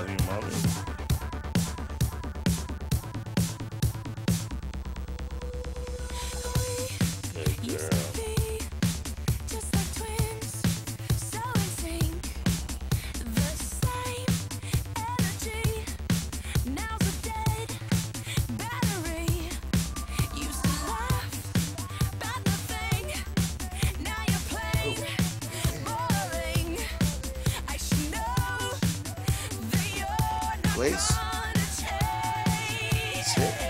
anymore. place. That's it.